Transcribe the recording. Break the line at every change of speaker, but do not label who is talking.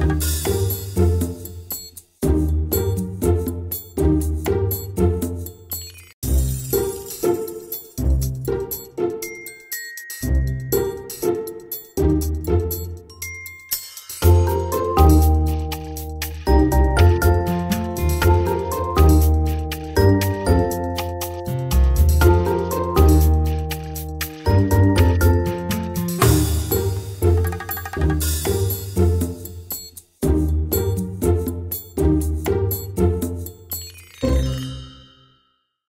Bye.